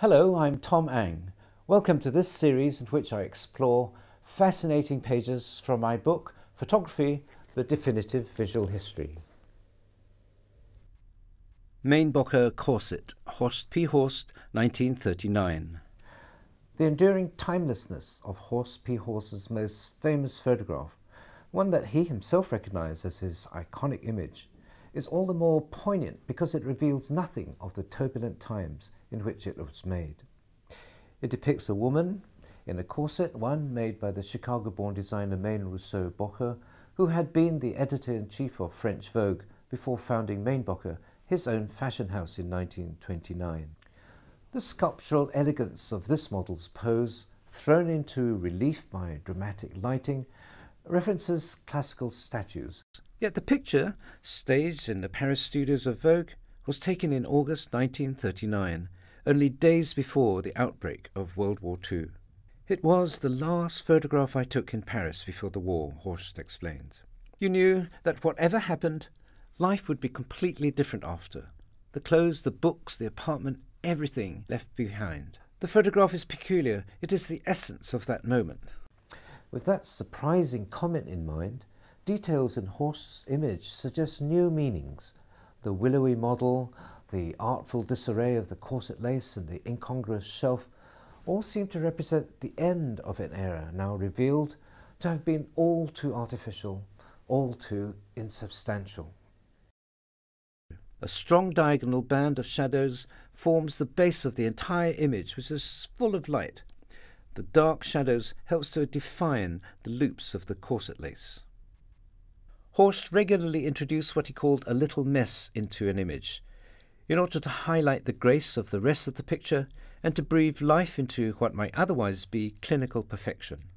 Hello, I'm Tom Ang. Welcome to this series in which I explore fascinating pages from my book, Photography, The Definitive Visual History. Mainbocher Corset, Horst P. Horst, 1939. The enduring timelessness of Horst P. Horst's most famous photograph, one that he himself recognized as his iconic image, is all the more poignant because it reveals nothing of the turbulent times in which it was made. It depicts a woman in a corset, one made by the Chicago-born designer Main Rousseau Bocher, who had been the editor-in-chief of French Vogue before founding Mainbocher, his own fashion house in 1929. The sculptural elegance of this model's pose, thrown into relief by dramatic lighting, references classical statues. Yet the picture, staged in the Paris studios of Vogue, was taken in August 1939 only days before the outbreak of World War II. It was the last photograph I took in Paris before the war, Horst explained. You knew that whatever happened, life would be completely different after. The clothes, the books, the apartment, everything left behind. The photograph is peculiar. It is the essence of that moment. With that surprising comment in mind, details in Horst's image suggest new meanings. The willowy model, the artful disarray of the corset lace and the incongruous shelf all seem to represent the end of an era now revealed to have been all too artificial, all too insubstantial. A strong diagonal band of shadows forms the base of the entire image, which is full of light. The dark shadows helps to define the loops of the corset lace. Horst regularly introduced what he called a little mess into an image, in order to highlight the grace of the rest of the picture and to breathe life into what might otherwise be clinical perfection.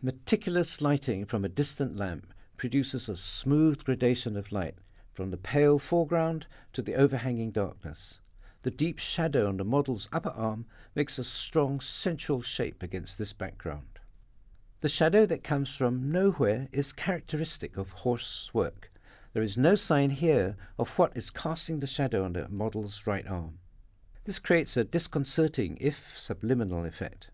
Meticulous lighting from a distant lamp produces a smooth gradation of light from the pale foreground to the overhanging darkness. The deep shadow on the model's upper arm makes a strong sensual shape against this background. The shadow that comes from nowhere is characteristic of Horst's work, there is no sign here of what is casting the shadow on the model's right arm. This creates a disconcerting, if subliminal, effect.